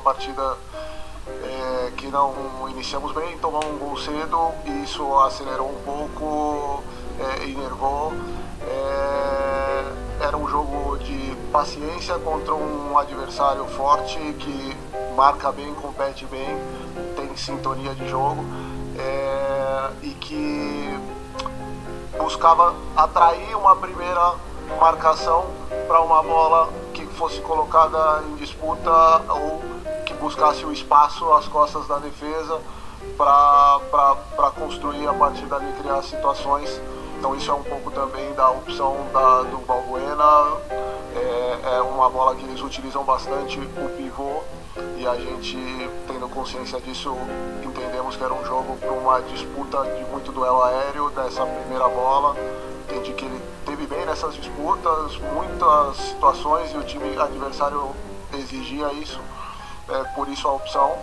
partida é, que não iniciamos bem, tomamos um gol cedo e isso acelerou um pouco, é, enervou. É, era um jogo de paciência contra um adversário forte que marca bem, compete bem, tem sintonia de jogo é, e que buscava atrair uma primeira marcação para uma bola fosse colocada em disputa ou que buscasse o espaço às costas da defesa para construir a partir dali criar situações. Então isso é um pouco também da opção da, do Balbuena. É, é uma bola que eles utilizam bastante o pivô e a gente, tendo consciência disso, entendemos que era um jogo para uma disputa de muito duelo aéreo dessa primeira bola. Entendi que nessas disputas, muitas situações e o time adversário exigia isso, é, por isso a opção.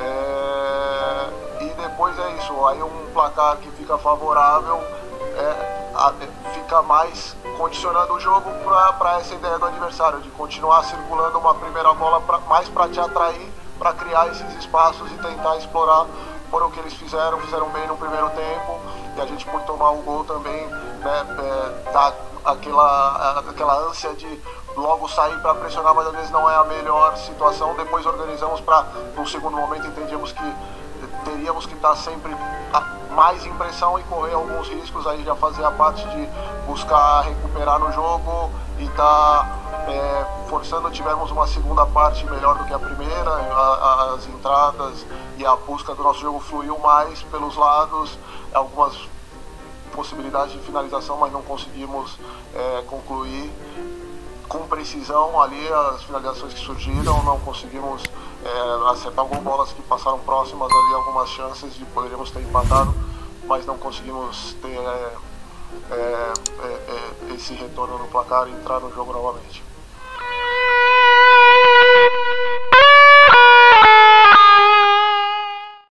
É, e depois é isso, aí um placar que fica favorável é, a, fica mais condicionando o jogo para essa ideia do adversário, de continuar circulando uma primeira bola pra, mais para te atrair, para criar esses espaços e tentar explorar. Foram o que eles fizeram, fizeram bem no primeiro tempo e a gente por tomar um gol também né, é, dá aquela, aquela ânsia de logo sair para pressionar, mas às vezes não é a melhor situação. Depois organizamos para, no segundo momento, entendíamos que teríamos que estar sempre mais impressão e correr alguns riscos, aí já fazia parte de buscar recuperar no jogo e estar tá, é, forçando. Tivemos uma segunda parte melhor do que a primeira, a, as entradas e a busca do nosso jogo fluiu mais pelos lados, algumas possibilidades de finalização, mas não conseguimos é, concluir com precisão ali as finalizações que surgiram, não conseguimos é, acertar algumas bolas que passaram próximas ali, algumas chances de poderíamos ter empatado, mas não conseguimos ter é, é, é, é esse retorno no placar e entrar no jogo novamente.